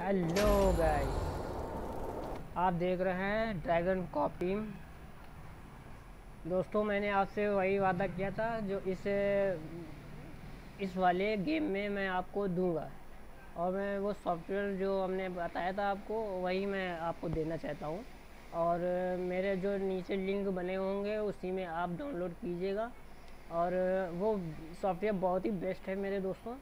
Hello guys आप देख रहे हैं ड्रैगन कॉप टीम दोस्तों, मैंने आपसे वही वादा किया था जो इस इस वाले गेम में मैं आपको दूँगा। और मैं वो सॉफ्टवेयर जो हमने बताया था आपको, वही मैं आपको देना चाहता हूँ। और मेरे जो नीचे लिंक बने होंगे, उसी में आप डाउनलोड कीजिएगा। और वो सॉफ्टवेयर बहुत ही बेस्ट है मेरे दोस्तों।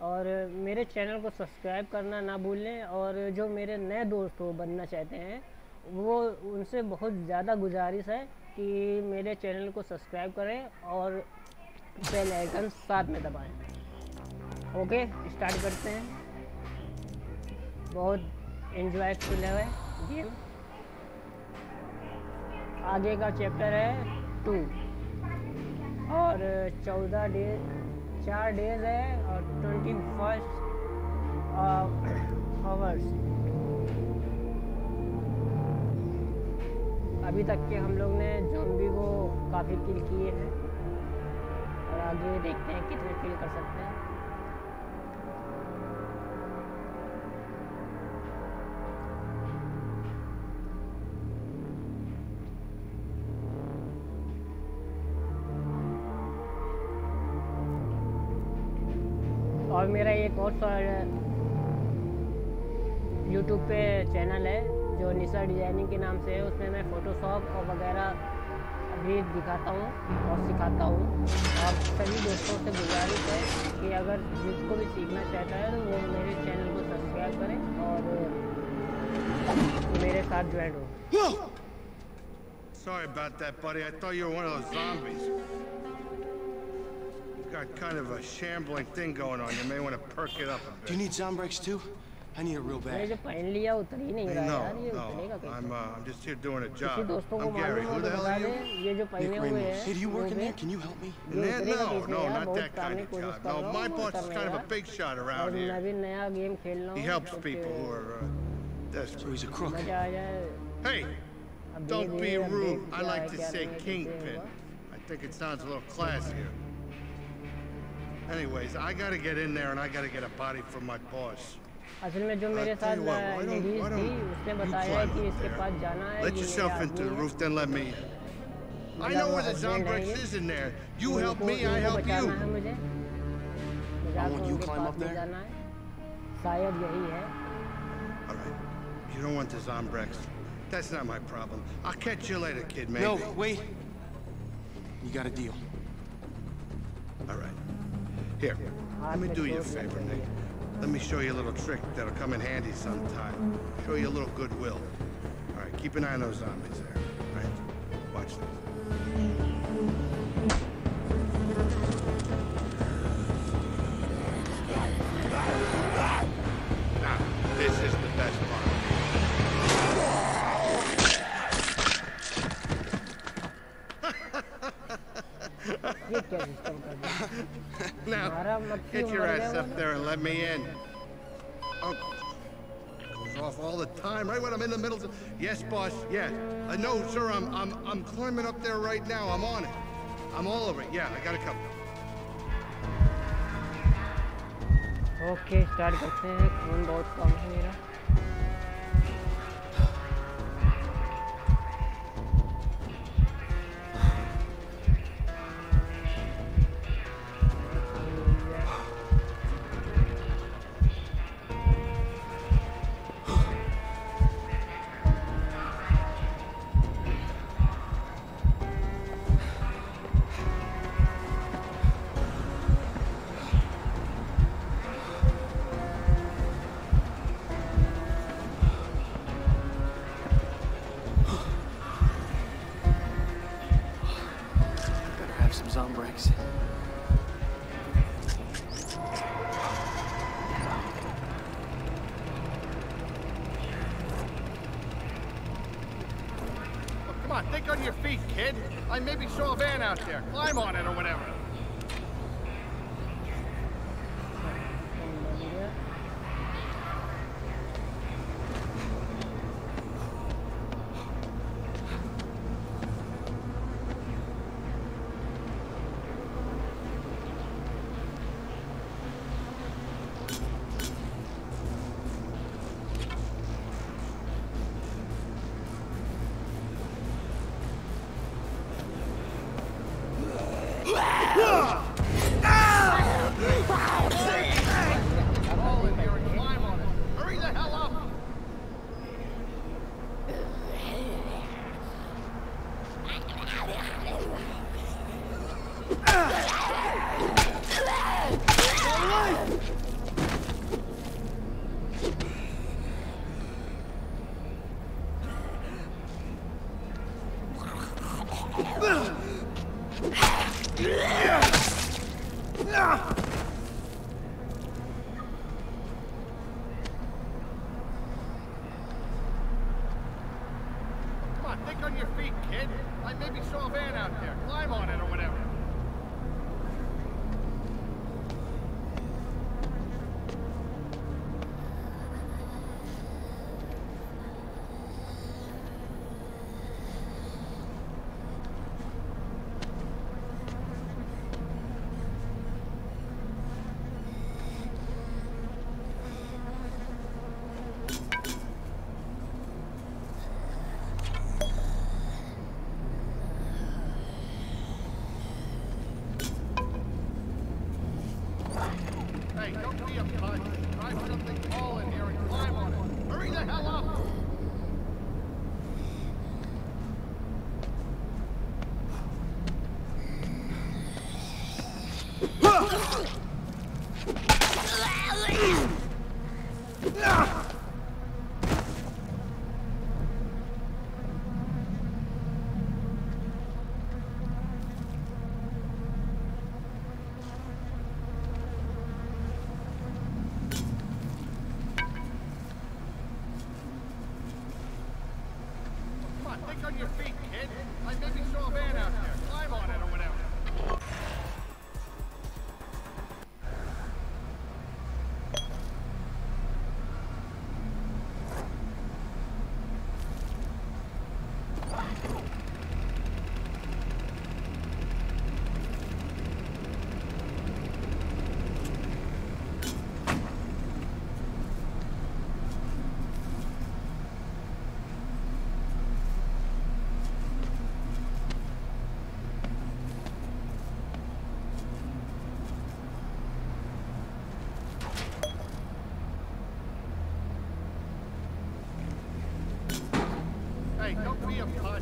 और मेरे चैनल को सब्सक्राइब करना ना भूलें और जो मेरे नए दोस्त हो बनना चाहते हैं, वो उनसे बहुत ज़्यादा गुजारिश है कि मेरे चैनल को सब्सक्राइब करें और बेल आइकन साथ में दबाएँ। ओके, स्टार्ट करते हैं। बहुत इन्जॉयफुल है गेम आगे का चैप्टर है टू और चौदह डेज़ चार डेज़ है और ट्वेंटी फ़र्स्ट आवर्स अभी तक के हम लोग ने जॉम्बी को काफ़ी किल किए हैं। और आगे देखते हैं कितने किल कर सकते हैं। और मेरा एक और यूट्यूब पे चैनल है जो निशा डिज़ाइनिंग के नाम से है उसमें मैं फ़ोटोशॉप और वगैरह अभी दिखाता हूँ और सिखाता हूँ और सभी दोस्तों से गुजारिश है कि अगर जिसको भी सीखना चाहता है तो वो मेरे चैनल को सब्सक्राइब करें और मेरे साथ ज्वाइन हो Sorry about that, buddy. I thought you were one of those zombies. got kind of a shambling thing going on. You may want to perk it up a bit. Do you need Zombrex too? I need it real bad. No, no. I'm, uh, I'm just here doing a job. I'm Gary. Who the hell are you? Nick Ramos. Hey, do you work in there? Can you help me? In there? No, no, not that kind of job. No, my boss is kind of a big shot around here. He helps people who are uh, desperate. So he's a crook. Hey, don't be rude. I like to say kingpin. I think it sounds a little classier. Anyways, I gotta get in there and I gotta get a body from my boss. असल में जो मेरे I'll tell साथ you what, why don't- ladies why थी don't उसने you बताया climb कि up इसके there? पास जाना है Let ये yourself मेरा into the आदमी है। roof, then let me in. I मतलब know वो where the husband है Zombrex ये। is in there. You उनको- help me, I उनको help बचाना you. है मुझे I want you उनके climb पास up में there. जाना है शायद यही है All right. You don't want the Zombrex. That's not my problem. I'll catch you later, kid, maybe. No, wait. You got a deal. All right. Here, let me do you a favor, Nick. Let me show you a little trick that'll come in handy sometime. Show you a little goodwill. All right, keep an eye on those zombies there. All right? Watch this. हमारा मक्खी get your मर ass गया up there and let me in. Oh, goes off all the time, right when I'm in the middle of... Yes, boss, yes. Uh, no, sir, I'm, I'm, I'm climbing up there right now. I'm on it. I'm all over it. Yeah, I got a couple. Okay start करते हैं खून बहुत कम है मेरा there. Climb on it of cars.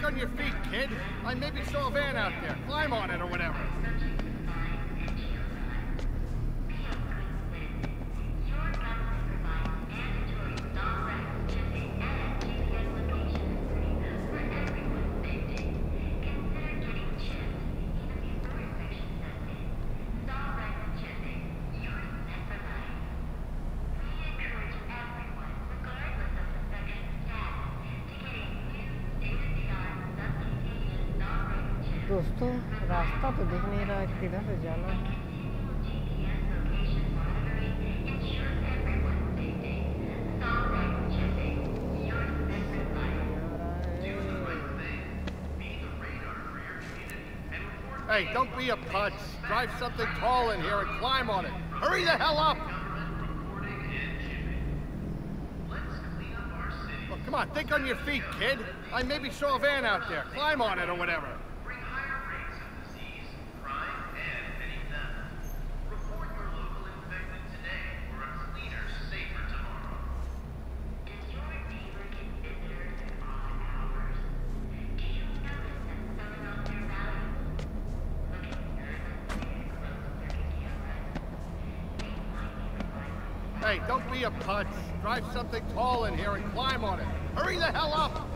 Back on your feet, kid. I maybe saw a van out there. Climb on it or whatever. Putz. Drive something tall in here and climb on it. Hurry the hell up! Come on, think on your feet, kid. I maybe saw a van out there. Climb on it or whatever. Hey, don't be a putz. Drive something tall in here and climb on it. Hurry the hell up!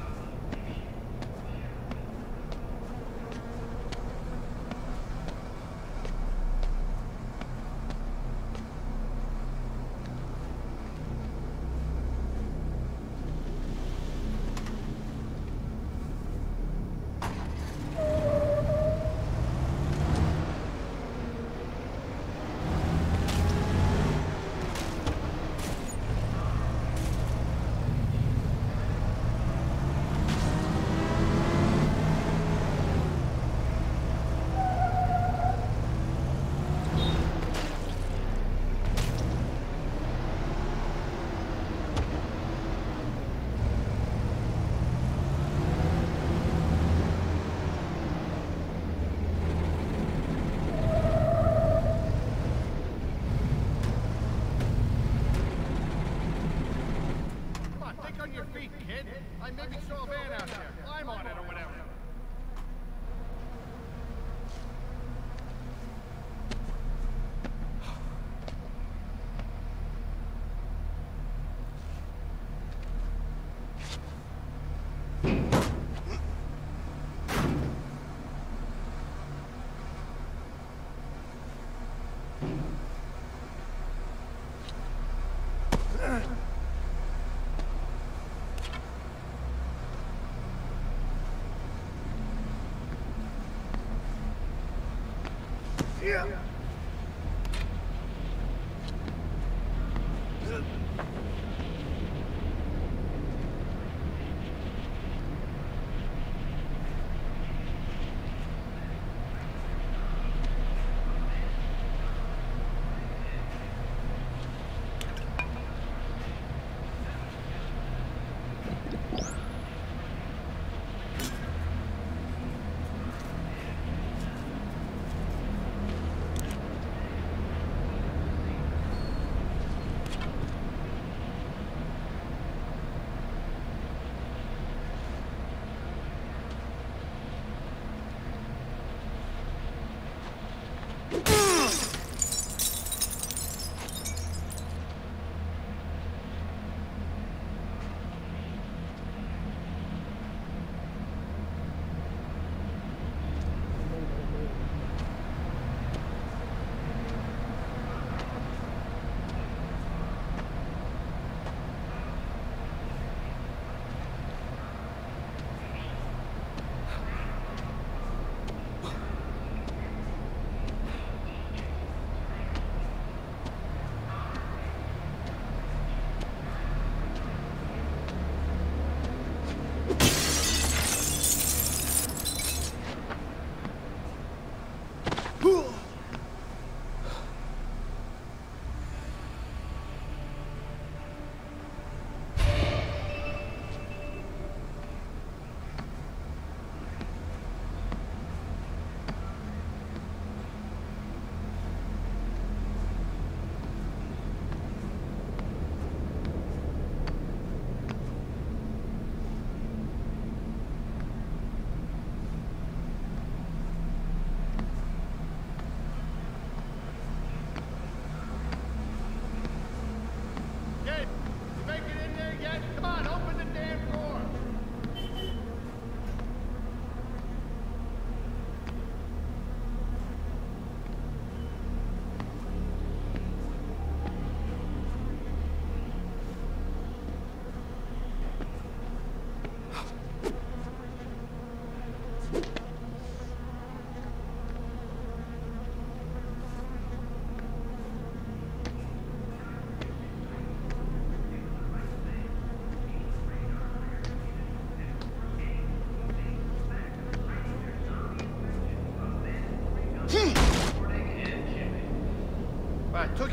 Yeah.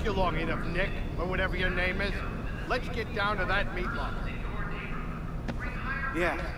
Took you long enough, Nick, or whatever your name is. Let's get down to that meat locker. Yeah.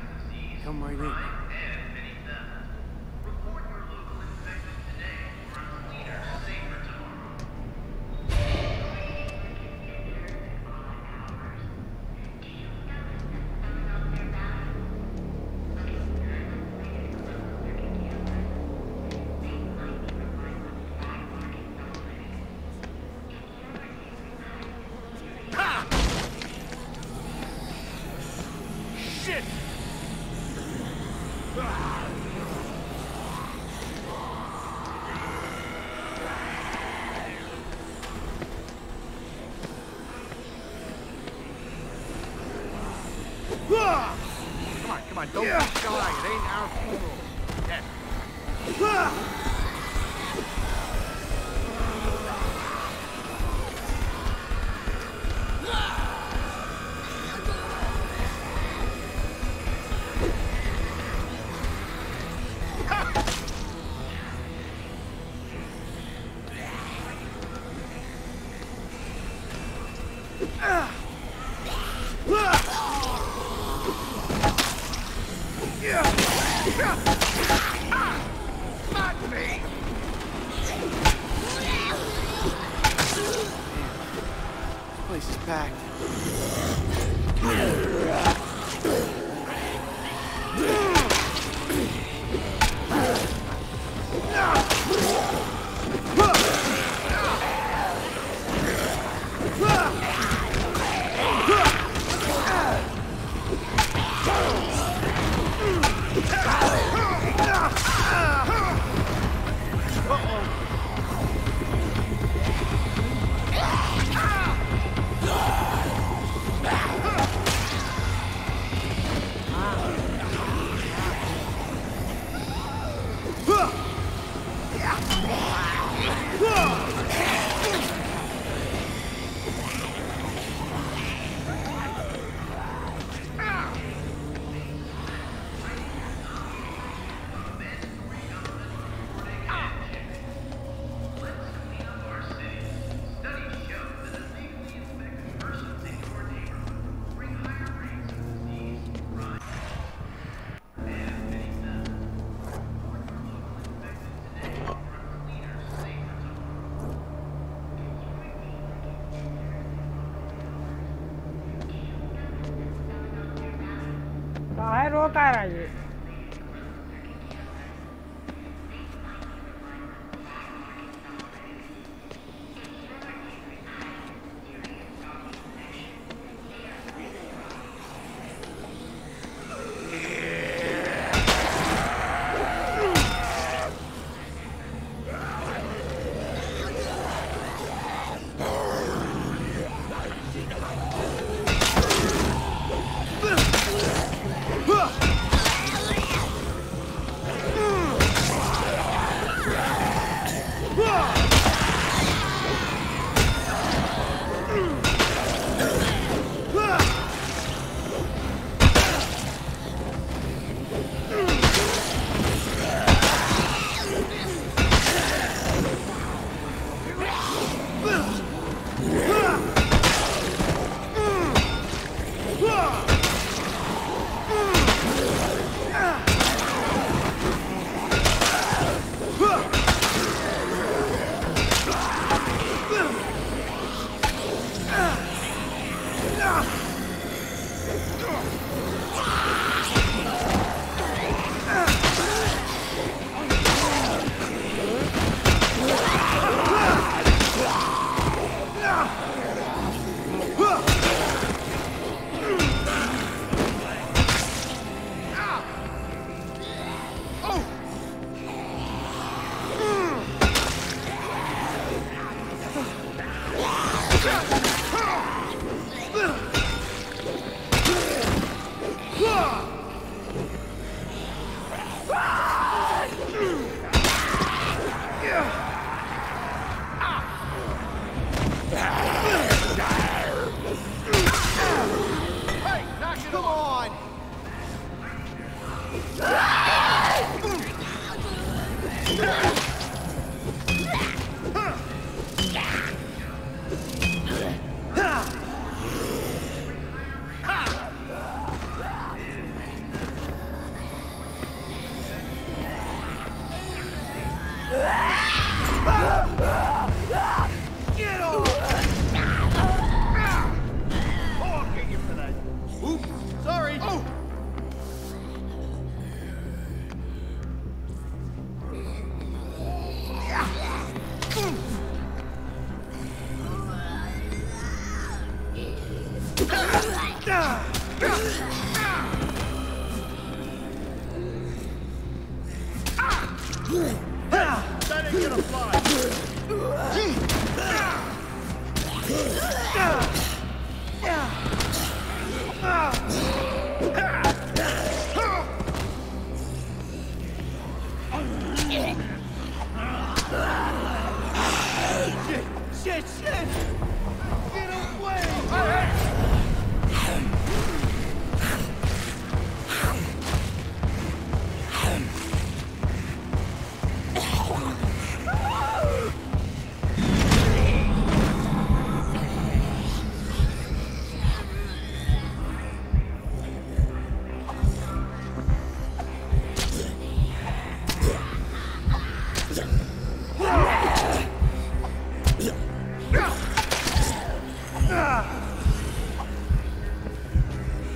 On, don't be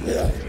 Yeah.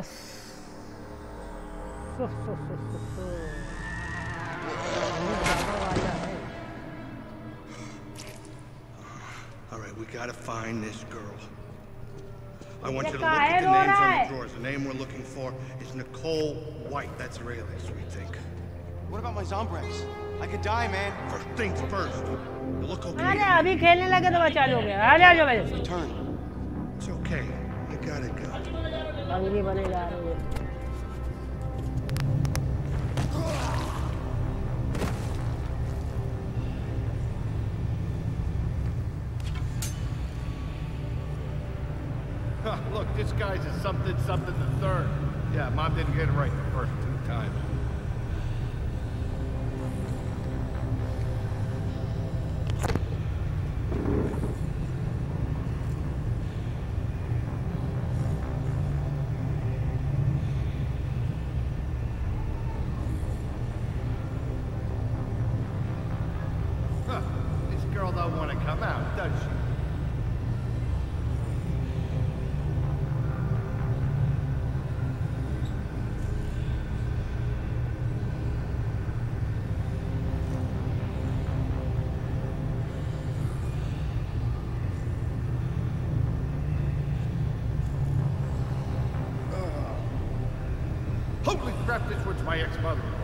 Yes so सो सो सो सो ये ज़्यादा वाला है All right, we gotta find this girl. I want you to ये look at the काहे रो names रहा on है? the drawers. The name we're looking for is Nicole White. That's her alias, we think. What about my Zombrex? I could die, man. First things first. You look okay. अरे अभी खेलने लगे तो बचा लोगे आ जा जो भाई Turn. अंगली बने जा रही है Huh, Look, this guy's a something something the third. Yeah, mom didn't get it right the first two times. Crap, this my ex-mother.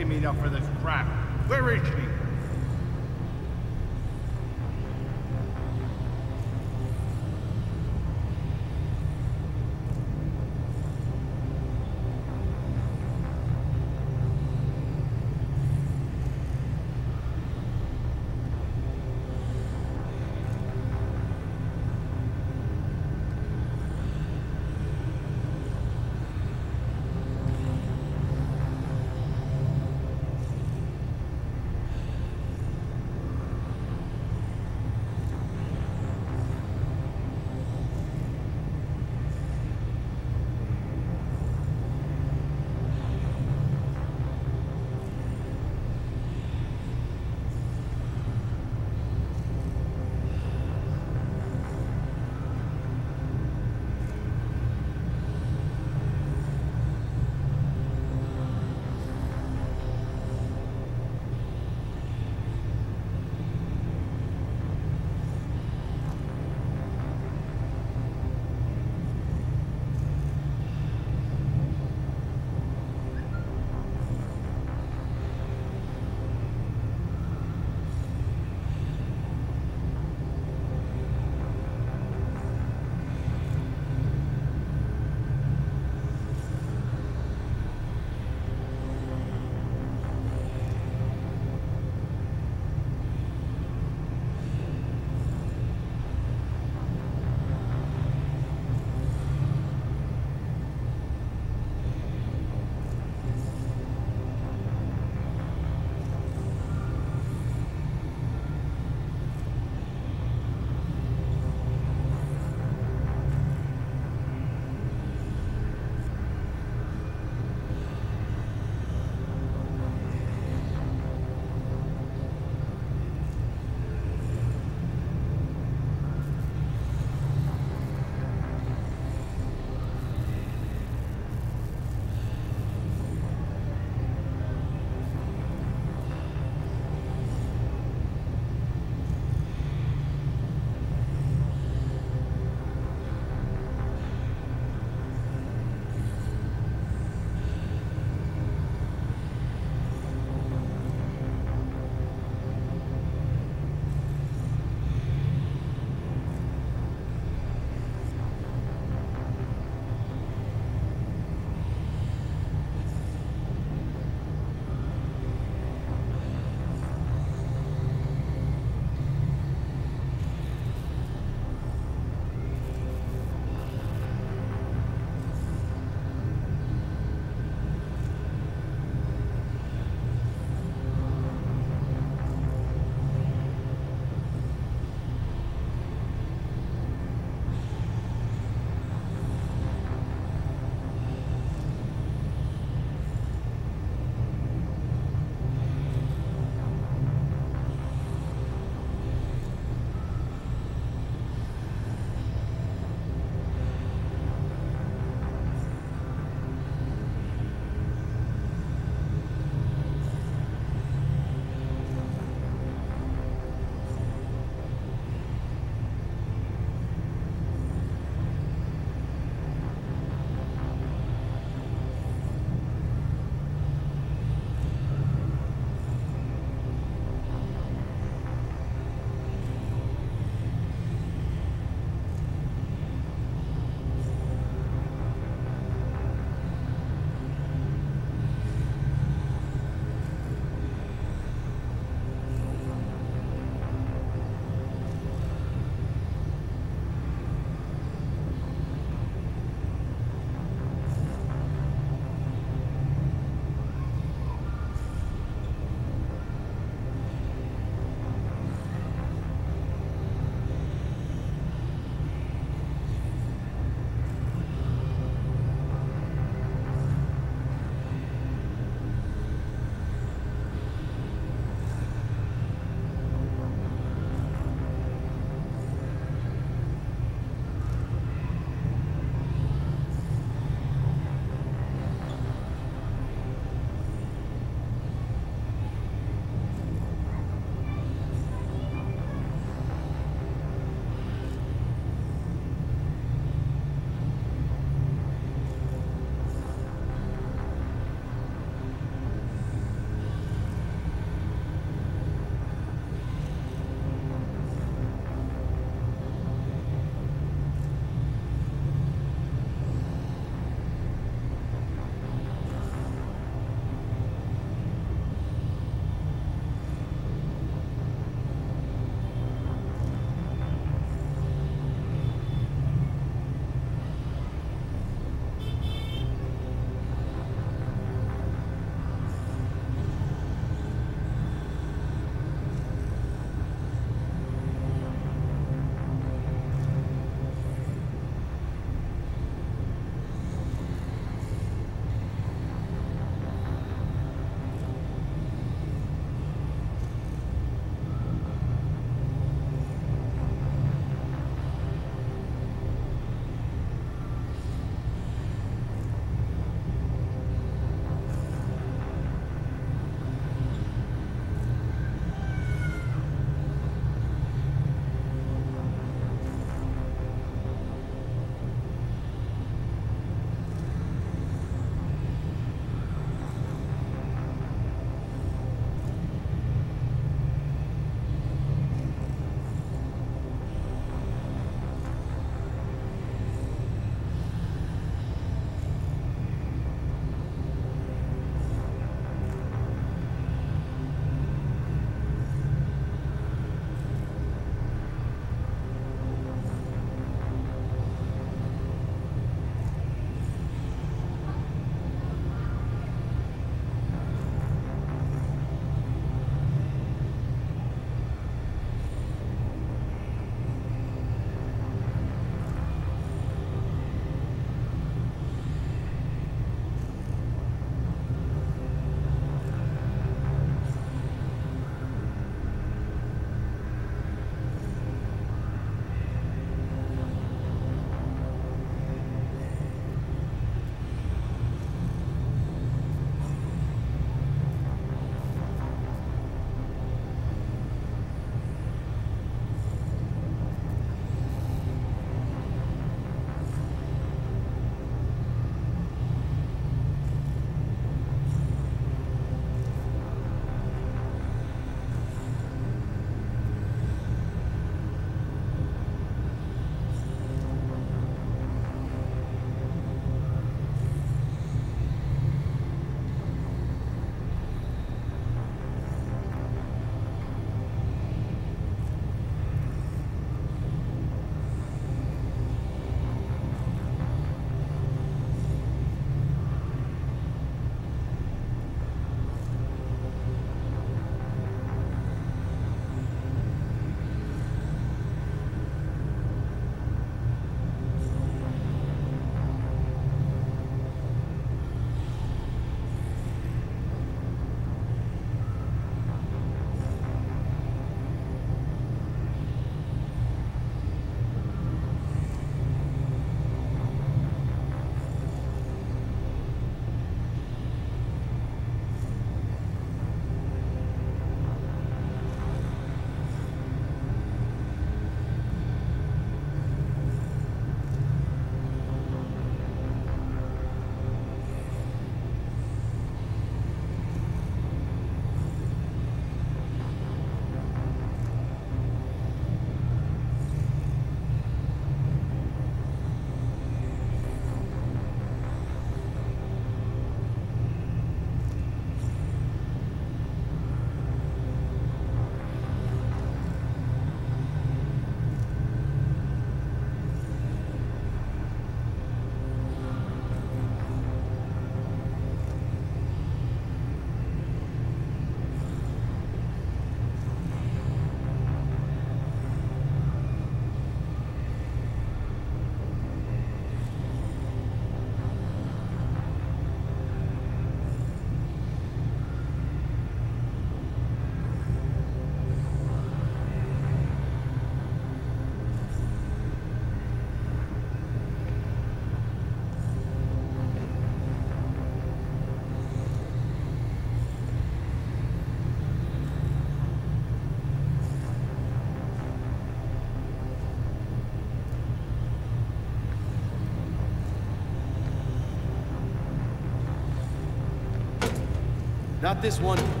Not this one.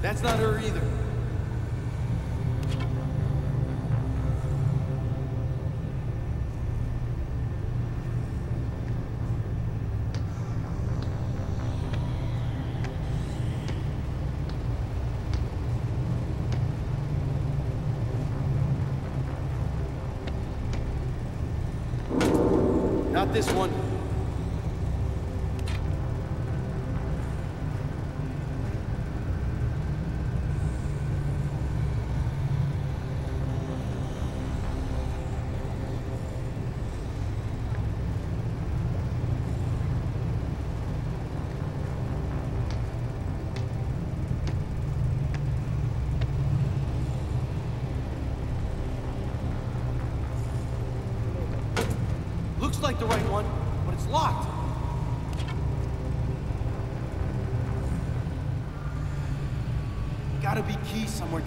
That's not her either. Not this one.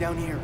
Down here.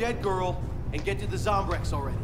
Dead girl and get to the Zombrex already.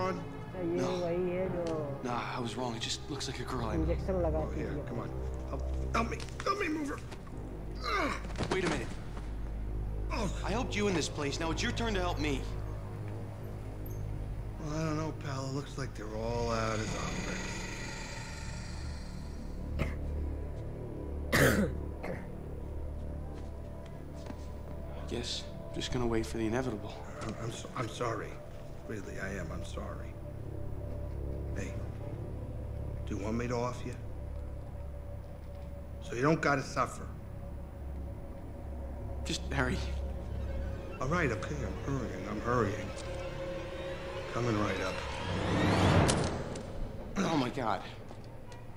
on? No. Nah, ¿eh? I was wrong. It just looks like a girl I know. Oh, here, come on. Help, help me. Help me move her. Ah. Wait a minute. Oh. I helped you in this place. Now it's your turn to help me. Well, I don't know, pal. It looks like they're all out of offerings. I guess I'm just gonna wait for the inevitable. I'm, so, I'm sorry. Really, I am. I'm sorry. Hey, do you want me to off you? So you don't gotta suffer. Just hurry. All right, okay, I'm hurrying. I'm hurrying. Coming right up. Oh my god.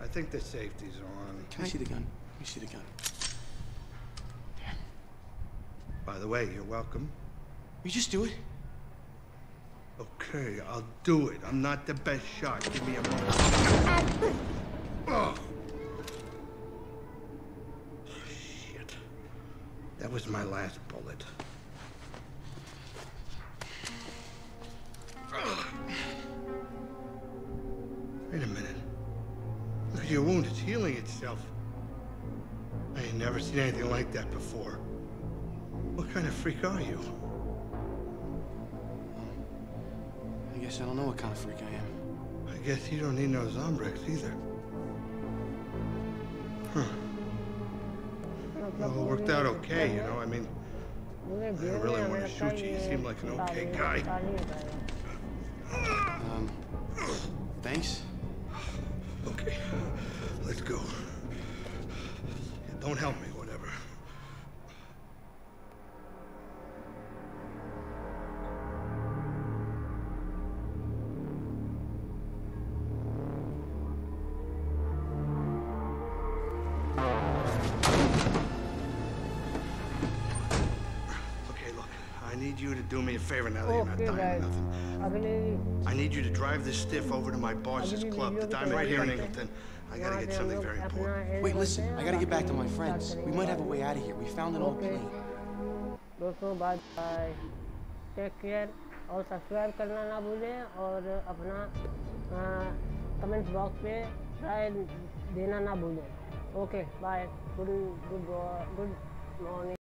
I think the safety's on. Can I see the gun? Let me see the gun. By the way, you're welcome. You just do it? Okay, I'll do it. I'm not the best shot. Give me a moment. Oh. Shit. That was my last bullet. Wait a minute. Look your wound. It's healing itself. I ain't never seen anything like that before. What kind of freak are you? I don't know what kind of freak I am. I guess you don't need no Zombrex either. Huh. Well, it worked out okay, you know? I mean, I don't really want to shoot you. You seem like an okay guy. Um, thanks. Okay, let's go. Don't help me. drive this stiff over to my boss's अगली club, the video की Diamond right here in तैयारी Ingleton. I gotta वहाँ get से हम something लोग very अपना important. end Wait, करते listen. हैं I gotta और get back to my आगे friends. start We might have a करेंगे। way out of here. We found an old Okay. plane. दोस्तों बाय बाय टेक केयर और subscribe करना ना भूलें और अपना कमेंट्स बॉक्स पे राय देना ना भूलें okay bye good good good morning